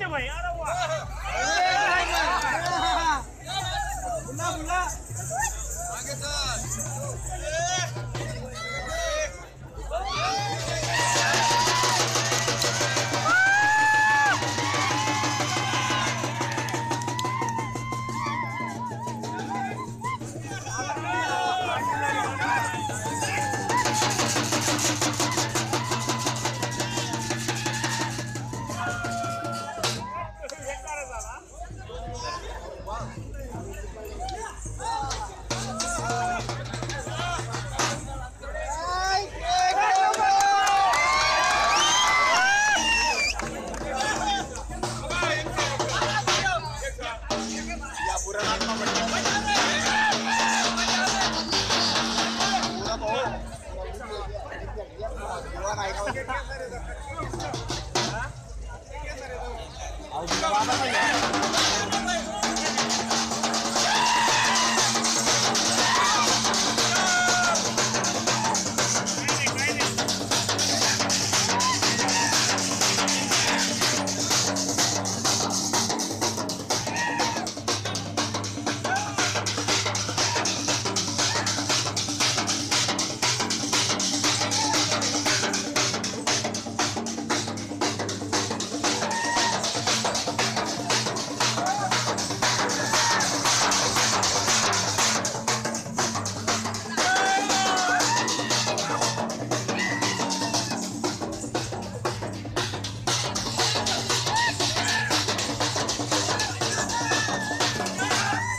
chứ mày ở đâu à Bunlar bunlar. Hangi Ahora